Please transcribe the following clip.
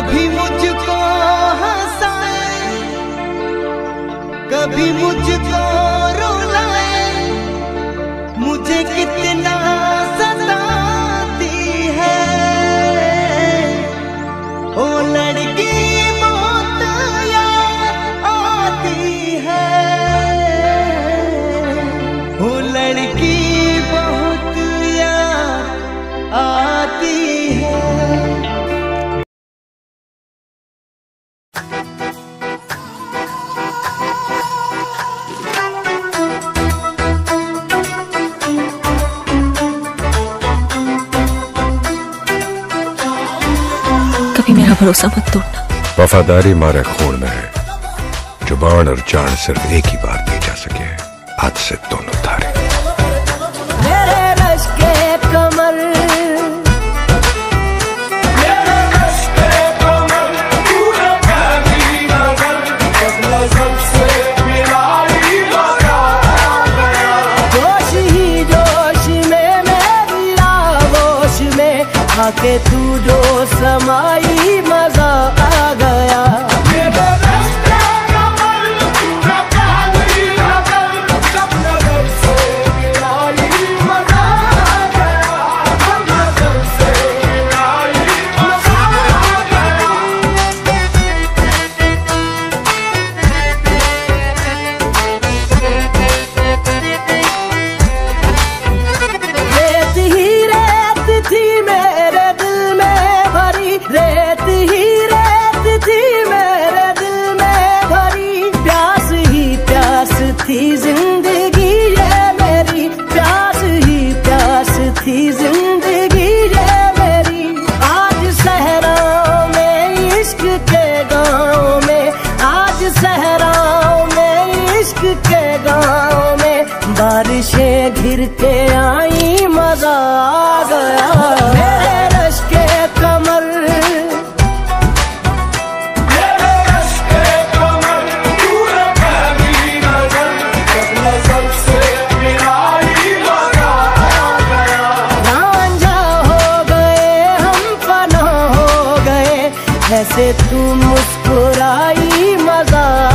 کبھی مجھ کو ہنسائے کبھی مجھ کو رولائے مجھے کتنے بھروسہ مت توڑنا۔ وفاداری مارے خون میں ہے۔ زبان اور جان صرف ایک ہی بار دی جا سکے۔ ہاتھ سے دونوں تارے میرے جوش میں آ کے تو جو سمائی تھی زندگی یہ میری، آج صحراؤں میں عشق کے گاؤں میں، آج صحراؤں میں عشق کے گاؤں میں، بارشیں گرتے آئیں، مزہ آ گیا۔ جیسے تم مسکرائی مزہ